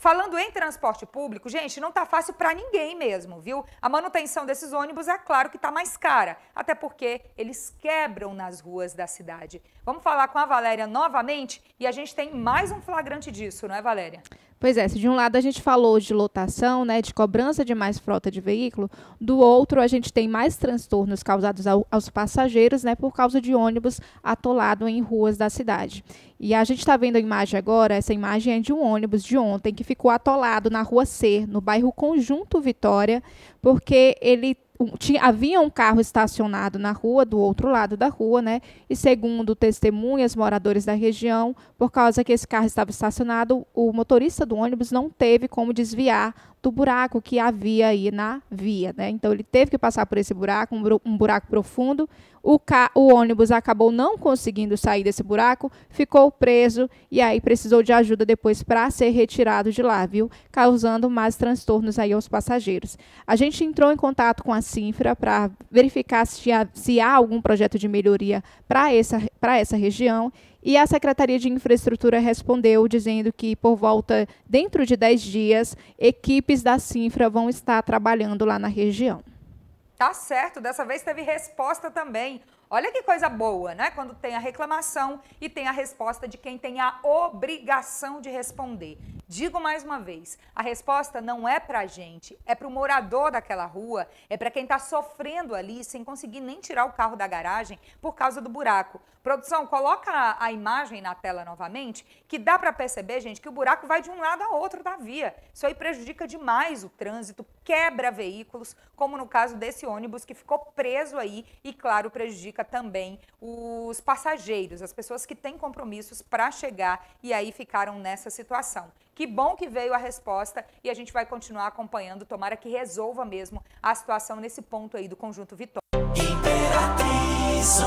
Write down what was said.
Falando em transporte público, gente, não tá fácil para ninguém mesmo, viu? A manutenção desses ônibus é claro que tá mais cara, até porque eles quebram nas ruas da cidade. Vamos falar com a Valéria novamente e a gente tem mais um flagrante disso, não é, Valéria? Pois é, se de um lado a gente falou de lotação, né, de cobrança de mais frota de veículo, do outro a gente tem mais transtornos causados ao, aos passageiros, né, por causa de ônibus atolado em ruas da cidade. E a gente está vendo a imagem agora, essa imagem é de um ônibus de ontem que ficou atolado na rua C, no bairro Conjunto Vitória, porque ele tinha, havia um carro estacionado na rua, do outro lado da rua, né? E segundo testemunhas, moradores da região, por causa que esse carro estava estacionado, o motorista do ônibus não teve como desviar do buraco que havia aí na via, né? Então ele teve que passar por esse buraco, um buraco profundo. O, o ônibus acabou não conseguindo sair desse buraco, ficou preso e aí precisou de ajuda depois para ser retirado de lá, viu? Causando mais transtornos aí aos passageiros. A gente entrou em contato com a Sinfra para verificar se há, se há algum projeto de melhoria para essa, essa região e a Secretaria de Infraestrutura respondeu dizendo que, por volta, dentro de 10 dias, equipes da Sinfra vão estar trabalhando lá na região. Tá certo, dessa vez teve resposta também. Olha que coisa boa, né? Quando tem a reclamação e tem a resposta de quem tem a obrigação de responder. Digo mais uma vez, a resposta não é para a gente, é para o morador daquela rua, é para quem está sofrendo ali sem conseguir nem tirar o carro da garagem por causa do buraco. Produção, coloca a, imagem na tela novamente, que dá para perceber, gente, que o buraco vai de um lado a outro da via. Isso aí prejudica demais o trânsito, quebra veículos, como no caso desse ônibus que ficou preso aí e, claro, prejudica também os passageiros, as pessoas que têm compromissos para chegar e aí ficaram nessa situação. Que bom que veio a resposta e a gente vai continuar acompanhando. Tomara que resolva mesmo a situação nesse ponto aí do conjunto Vitória. Imperatriz,